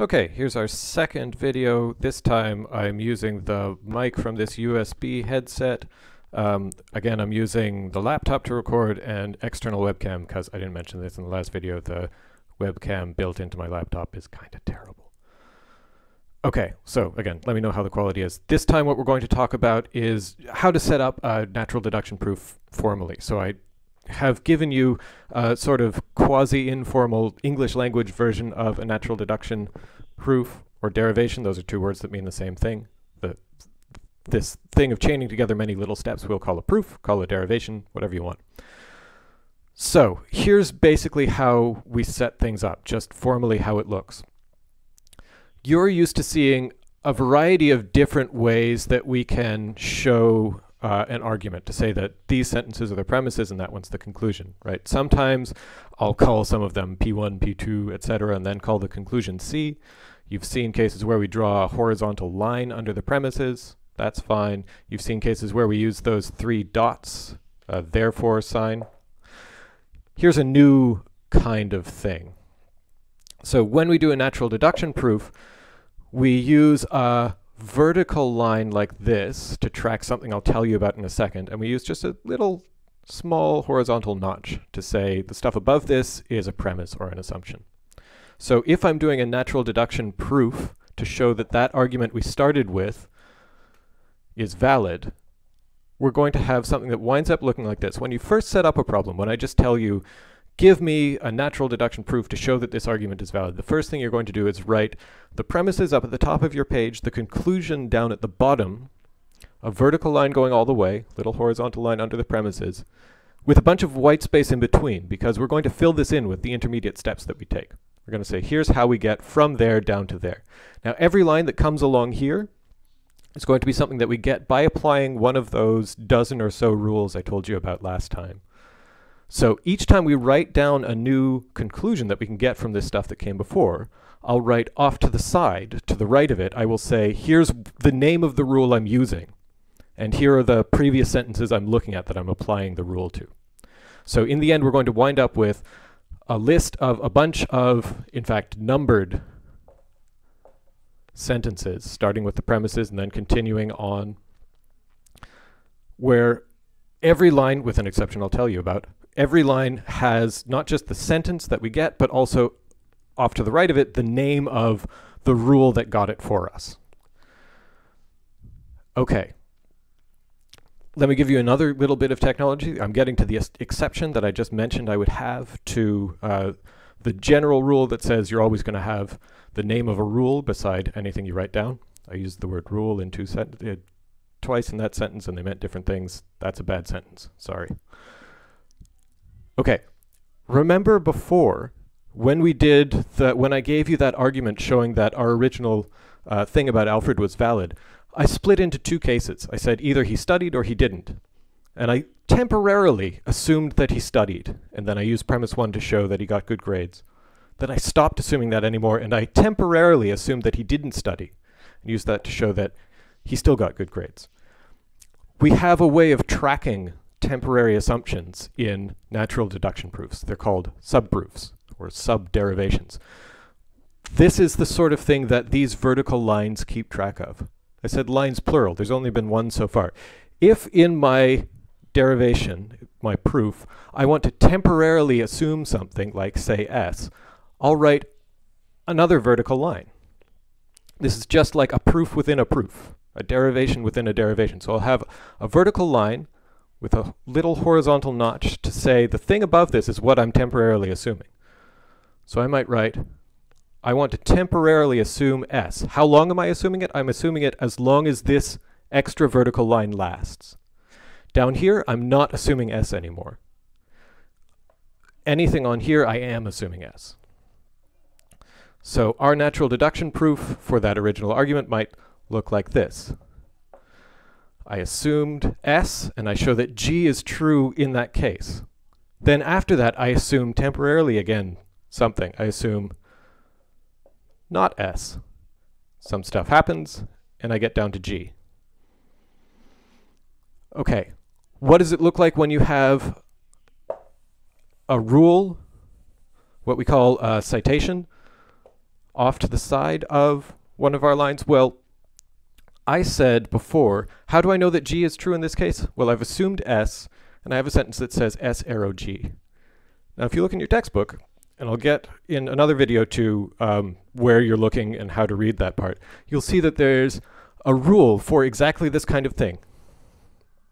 Okay, here's our second video. This time I'm using the mic from this USB headset. Um, again, I'm using the laptop to record and external webcam because I didn't mention this in the last video. The webcam built into my laptop is kind of terrible. Okay, so again, let me know how the quality is. This time what we're going to talk about is how to set up a natural deduction proof formally. So I have given you a sort of quasi-informal English language version of a natural deduction proof or derivation. Those are two words that mean the same thing. The, this thing of chaining together many little steps we'll call a proof, call a derivation, whatever you want. So here's basically how we set things up, just formally how it looks. You're used to seeing a variety of different ways that we can show uh, an argument to say that these sentences are the premises and that one's the conclusion, right? Sometimes I'll call some of them P1, P2, etc., and then call the conclusion C. You've seen cases where we draw a horizontal line under the premises. That's fine. You've seen cases where we use those three dots, uh, therefore sign. Here's a new kind of thing. So when we do a natural deduction proof, we use a vertical line like this to track something I'll tell you about in a second, and we use just a little small horizontal notch to say the stuff above this is a premise or an assumption. So if I'm doing a natural deduction proof to show that that argument we started with is valid, we're going to have something that winds up looking like this. When you first set up a problem, when I just tell you give me a natural deduction proof to show that this argument is valid. The first thing you're going to do is write the premises up at the top of your page, the conclusion down at the bottom, a vertical line going all the way, little horizontal line under the premises, with a bunch of white space in between, because we're going to fill this in with the intermediate steps that we take. We're going to say, here's how we get from there down to there. Now, every line that comes along here is going to be something that we get by applying one of those dozen or so rules I told you about last time. So each time we write down a new conclusion that we can get from this stuff that came before, I'll write off to the side, to the right of it, I will say, here's the name of the rule I'm using. And here are the previous sentences I'm looking at that I'm applying the rule to. So in the end, we're going to wind up with a list of a bunch of, in fact, numbered sentences, starting with the premises and then continuing on, where every line, with an exception I'll tell you about, every line has not just the sentence that we get, but also off to the right of it, the name of the rule that got it for us. Okay. Let me give you another little bit of technology. I'm getting to the exception that I just mentioned I would have to uh, the general rule that says you're always going to have the name of a rule beside anything you write down. I used the word rule in two sent uh, twice in that sentence and they meant different things. That's a bad sentence. Sorry. Okay, remember before when we did the, when I gave you that argument showing that our original uh, thing about Alfred was valid, I split into two cases. I said either he studied or he didn't. And I temporarily assumed that he studied, and then I used premise one to show that he got good grades. Then I stopped assuming that anymore, and I temporarily assumed that he didn't study, and used that to show that he still got good grades. We have a way of tracking temporary assumptions in natural deduction proofs. They're called subproofs or subderivations. This is the sort of thing that these vertical lines keep track of. I said lines plural. There's only been one so far. If in my derivation, my proof, I want to temporarily assume something like, say, S, I'll write another vertical line. This is just like a proof within a proof, a derivation within a derivation. So I'll have a vertical line with a little horizontal notch to say the thing above this is what I'm temporarily assuming. So I might write, I want to temporarily assume S. How long am I assuming it? I'm assuming it as long as this extra vertical line lasts. Down here, I'm not assuming S anymore. Anything on here, I am assuming S. So our natural deduction proof for that original argument might look like this. I assumed S, and I show that G is true in that case. Then after that, I assume temporarily again something. I assume not S. Some stuff happens, and I get down to G. Okay, what does it look like when you have a rule, what we call a citation, off to the side of one of our lines? Well, I said before, how do I know that G is true in this case? Well, I've assumed S, and I have a sentence that says S arrow G. Now, if you look in your textbook, and I'll get in another video to um, where you're looking and how to read that part, you'll see that there's a rule for exactly this kind of thing.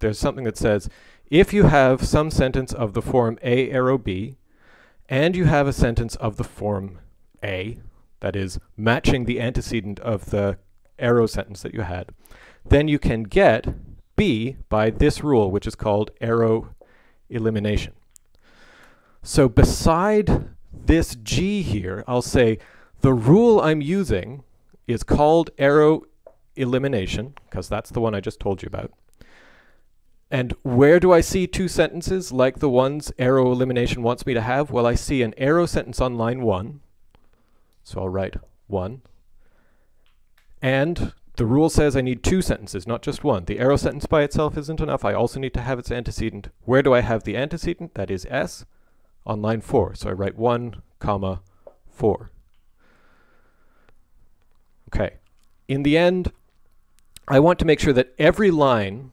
There's something that says, if you have some sentence of the form A arrow B, and you have a sentence of the form A, that is, matching the antecedent of the arrow sentence that you had, then you can get B by this rule, which is called arrow elimination. So beside this G here, I'll say the rule I'm using is called arrow elimination, because that's the one I just told you about. And where do I see two sentences like the ones arrow elimination wants me to have? Well, I see an arrow sentence on line 1. So I'll write 1. And the rule says I need two sentences, not just one. The arrow sentence by itself isn't enough. I also need to have its antecedent. Where do I have the antecedent? That is S on line 4. So I write 1, comma, 4. Okay. In the end, I want to make sure that every line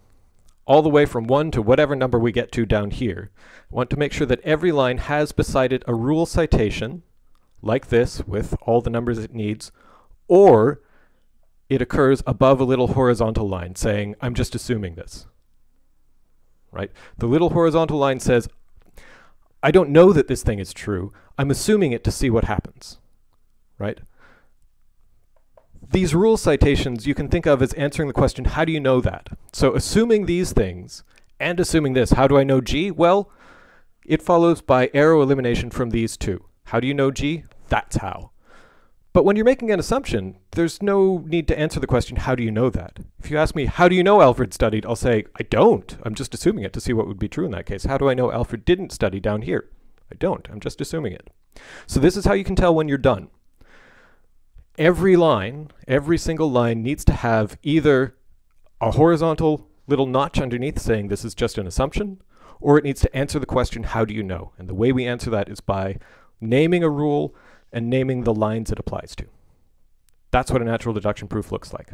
all the way from 1 to whatever number we get to down here. I want to make sure that every line has beside it a rule citation, like this, with all the numbers it needs, or it occurs above a little horizontal line saying, I'm just assuming this. Right? The little horizontal line says, I don't know that this thing is true. I'm assuming it to see what happens. Right? These rule citations you can think of as answering the question, how do you know that? So assuming these things and assuming this, how do I know G? Well, it follows by arrow elimination from these two. How do you know G? That's how. But when you're making an assumption, there's no need to answer the question, how do you know that? If you ask me, how do you know Alfred studied? I'll say, I don't. I'm just assuming it to see what would be true in that case. How do I know Alfred didn't study down here? I don't. I'm just assuming it. So this is how you can tell when you're done every line, every single line needs to have either a horizontal little notch underneath saying this is just an assumption, or it needs to answer the question, how do you know? And the way we answer that is by naming a rule and naming the lines it applies to. That's what a natural deduction proof looks like.